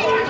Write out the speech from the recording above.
Daniel!